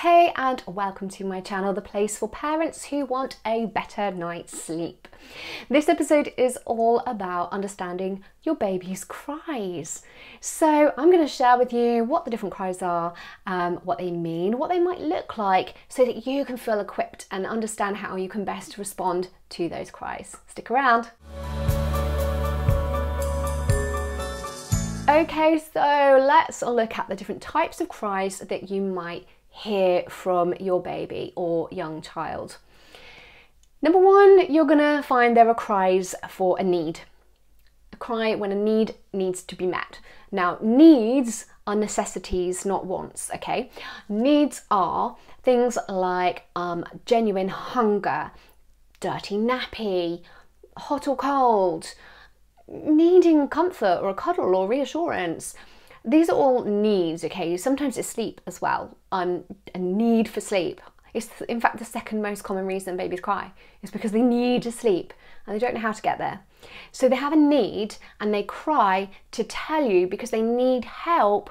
Hey and welcome to my channel, the place for parents who want a better night's sleep. This episode is all about understanding your baby's cries. So I'm going to share with you what the different cries are, um, what they mean, what they might look like, so that you can feel equipped and understand how you can best respond to those cries. Stick around. Okay, so let's look at the different types of cries that you might hear from your baby or young child. Number one, you're gonna find there are cries for a need. A cry when a need needs to be met. Now, needs are necessities, not wants, okay? Needs are things like um, genuine hunger, dirty nappy, hot or cold, needing comfort or a cuddle or reassurance these are all needs, okay? Sometimes it's sleep as well. Um, a need for sleep. It's in fact the second most common reason babies cry is because they need to sleep and they don't know how to get there. So they have a need and they cry to tell you because they need help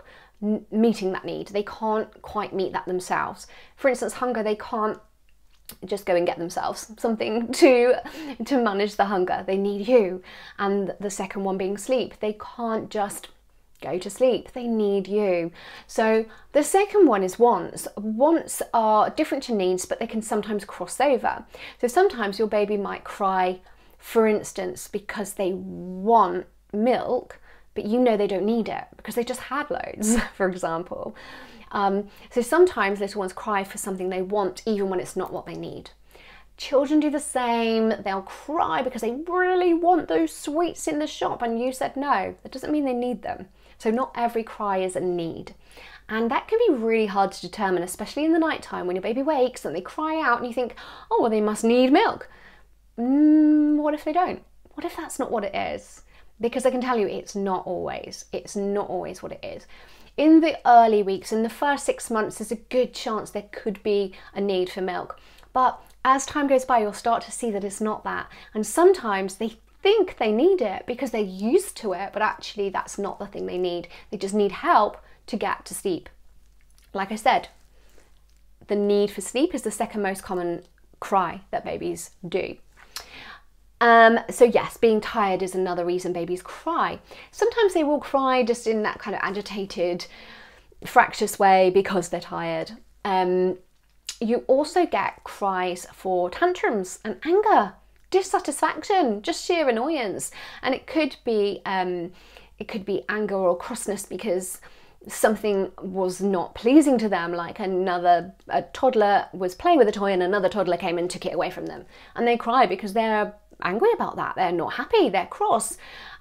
meeting that need. They can't quite meet that themselves. For instance, hunger, they can't just go and get themselves something to to manage the hunger. They need you. And the second one being sleep. They can't just go to sleep. They need you. So the second one is wants. Wants are different to needs, but they can sometimes cross over. So sometimes your baby might cry, for instance, because they want milk, but you know they don't need it because they just had loads, for example. Um, so sometimes little ones cry for something they want even when it's not what they need. Children do the same. They'll cry because they really want those sweets in the shop and you said no. That doesn't mean they need them. So not every cry is a need. And that can be really hard to determine, especially in the night time when your baby wakes and they cry out and you think, oh, well, they must need milk. Mm, what if they don't? What if that's not what it is? Because I can tell you it's not always. It's not always what it is. In the early weeks, in the first six months, there's a good chance there could be a need for milk. But as time goes by, you'll start to see that it's not that. And sometimes they think they need it because they're used to it, but actually that's not the thing they need. They just need help to get to sleep. Like I said, the need for sleep is the second most common cry that babies do. Um, so yes, being tired is another reason babies cry. Sometimes they will cry just in that kind of agitated, fractious way because they're tired. Um, you also get cries for tantrums and anger dissatisfaction, just sheer annoyance, and it could be um, it could be anger or crossness because something was not pleasing to them, like another a toddler was playing with a toy and another toddler came and took it away from them, and they cry because they're angry about that. They're not happy. They're cross.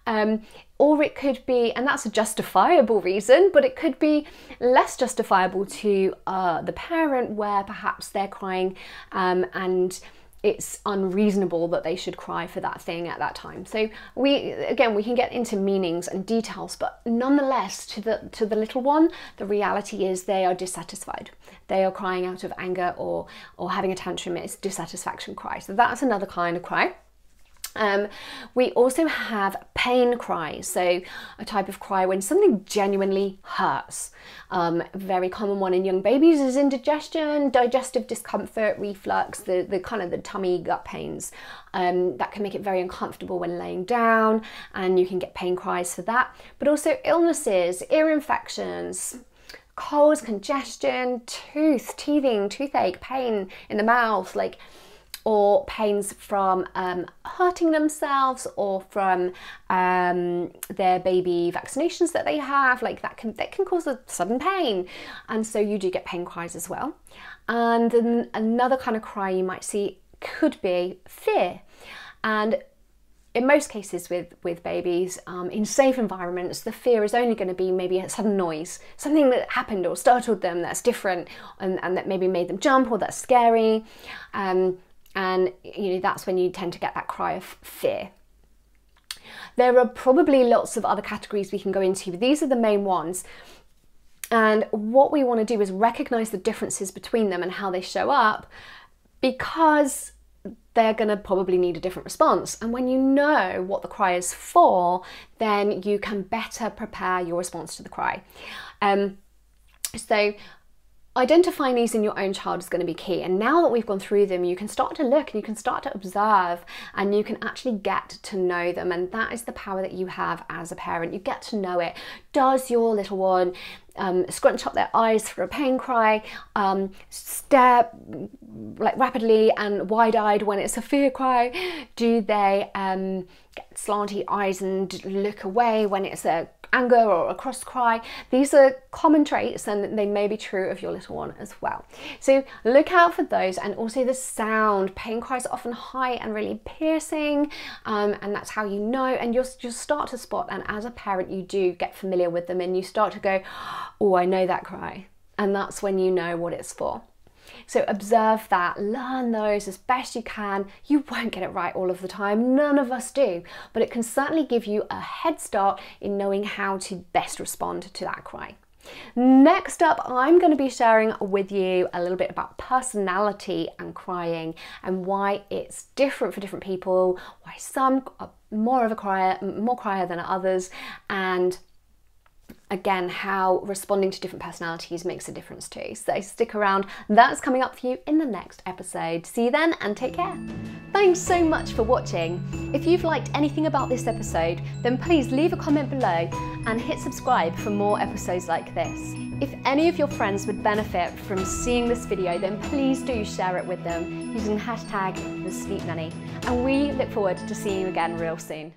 Um, or it could be, and that's a justifiable reason, but it could be less justifiable to uh, the parent where perhaps they're crying um, and it's unreasonable that they should cry for that thing at that time. So we again we can get into meanings and details, but nonetheless to the to the little one, the reality is they are dissatisfied. They are crying out of anger or or having a tantrum. It's dissatisfaction cry. So that's another kind of cry. Um, we also have pain cries, so a type of cry when something genuinely hurts. Um, very common one in young babies is indigestion, digestive discomfort, reflux, the, the kind of the tummy gut pains. Um, that can make it very uncomfortable when laying down, and you can get pain cries for that. But also illnesses, ear infections, colds, congestion, tooth, teething, toothache, pain in the mouth, like or pains from um, hurting themselves or from um, their baby vaccinations that they have, like that can that can cause a sudden pain, and so you do get pain cries as well. And then another kind of cry you might see could be fear, and in most cases with with babies um, in safe environments the fear is only going to be maybe a sudden noise something that happened or startled them that's different and, and that maybe made them jump or that's scary. Um, and you know that's when you tend to get that cry of fear. There are probably lots of other categories we can go into, but these are the main ones. And what we want to do is recognize the differences between them and how they show up because they're going to probably need a different response. And when you know what the cry is for, then you can better prepare your response to the cry. Um, so identifying these in your own child is going to be key. And now that we've gone through them, you can start to look and you can start to observe and you can actually get to know them. And that is the power that you have as a parent. You get to know it. Does your little one um, scrunch up their eyes for a pain cry, um, stare like rapidly and wide eyed when it's a fear cry? Do they um, get slanty eyes and look away when it's a anger or a cross cry. These are common traits and they may be true of your little one as well. So look out for those and also the sound. Pain cries are often high and really piercing um, and that's how you know and you'll, you'll start to spot and as a parent you do get familiar with them and you start to go, oh I know that cry and that's when you know what it's for. So observe that, learn those as best you can. You won't get it right all of the time, none of us do, but it can certainly give you a head start in knowing how to best respond to that cry. Next up, I'm going to be sharing with you a little bit about personality and crying and why it's different for different people, why some are more of a crier, more crier than others, and again how responding to different personalities makes a difference too. So stick around, that's coming up for you in the next episode. See you then and take care. Thanks so much for watching. If you've liked anything about this episode, then please leave a comment below and hit subscribe for more episodes like this. If any of your friends would benefit from seeing this video, then please do share it with them using hashtag the sleep. And we look forward to seeing you again real soon.